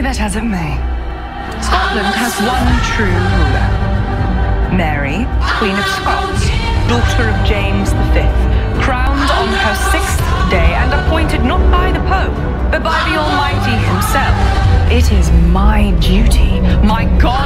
That as it may, Scotland has one true ruler. Mary, Queen of Scots, daughter of James V, crowned on her sixth day and appointed not by the Pope, but by the Almighty himself. It is my duty, my God